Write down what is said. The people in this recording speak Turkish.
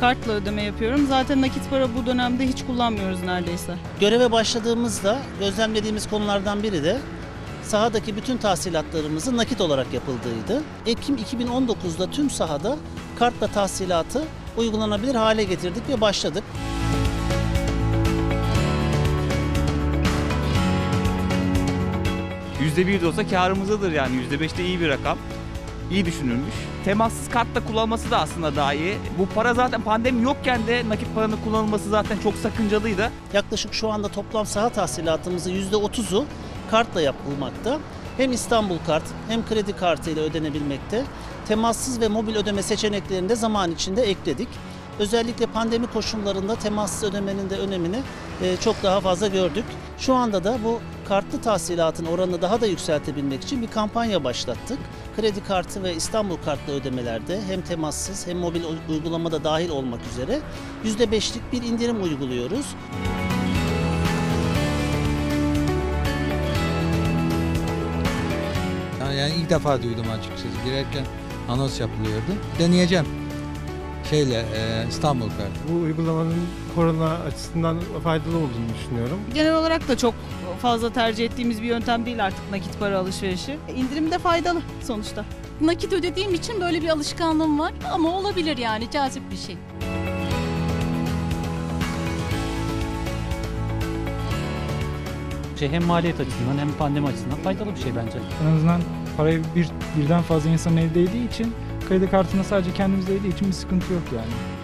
Kartla ödeme yapıyorum. Zaten nakit para bu dönemde hiç kullanmıyoruz neredeyse. Göreve başladığımızda gözlemlediğimiz konulardan biri de sahadaki bütün tahsilatlarımızın nakit olarak yapıldığıydı. Ekim 2019'da tüm sahada kartla tahsilatı uygulanabilir hale getirdik ve başladık. %1 de olsa karımızdadır yani %5 de iyi bir rakam. İyi düşünülmüş. Temassız kartla kullanılması da aslında daha iyi. Bu para zaten pandemi yokken de nakit paranın kullanılması zaten çok sakıncalıydı. Yaklaşık şu anda toplam saha tahsilatımızın %30'u kartla yapılmakta. Hem İstanbul kart hem kredi kartı ile ödenebilmekte. Temassız ve mobil ödeme seçeneklerini de zaman içinde ekledik. Özellikle pandemi koşullarında temassız ödemenin de önemini e, çok daha fazla gördük. Şu anda da bu kartlı tahsilatın oranını daha da yükseltebilmek için bir kampanya başlattık. Kredi kartı ve İstanbul kartlı ödemelerde hem temassız hem mobil uygulamada dahil olmak üzere %5'lik bir indirim uyguluyoruz. Yani ilk defa duydum açıkçası. Girerken anons yapılıyordu. Deneyeceğim. Şeyle e, İstanbul kartı. Bu uygulamanın korona açısından faydalı olduğunu düşünüyorum. Genel olarak da çok fazla tercih ettiğimiz bir yöntem değil artık nakit para alışverişi. İndirim de faydalı sonuçta. nakit ödediğim için böyle bir alışkanlığım var ama olabilir yani cazip bir şey. şey hem maliyet açısından hem pandemi açısından faydalı bir şey bence. En azından parayı bir, birden fazla insanın eldeydiği için kredi kartına sadece kendimiz değdiği için bir sıkıntı yok yani.